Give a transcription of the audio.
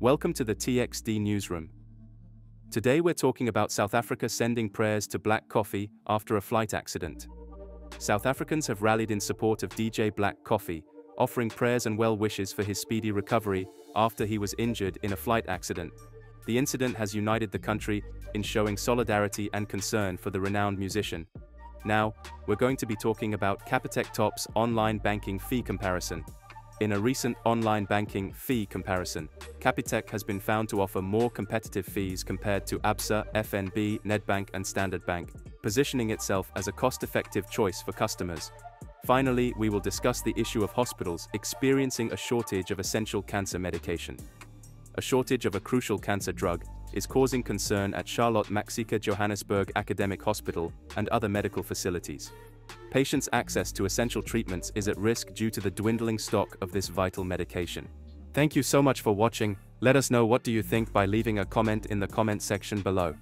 Welcome to the TXD newsroom. Today we're talking about South Africa sending prayers to Black Coffee after a flight accident. South Africans have rallied in support of DJ Black Coffee, offering prayers and well wishes for his speedy recovery after he was injured in a flight accident. The incident has united the country in showing solidarity and concern for the renowned musician. Now, we're going to be talking about Capitec Top's online banking fee comparison. In a recent online banking fee comparison, Capitec has been found to offer more competitive fees compared to ABSA, FNB, Nedbank and Standard Bank, positioning itself as a cost-effective choice for customers. Finally, we will discuss the issue of hospitals experiencing a shortage of essential cancer medication. A shortage of a crucial cancer drug is causing concern at Charlotte Maxeke Johannesburg Academic Hospital and other medical facilities. Patients' access to essential treatments is at risk due to the dwindling stock of this vital medication. Thank you so much for watching, let us know what do you think by leaving a comment in the comment section below.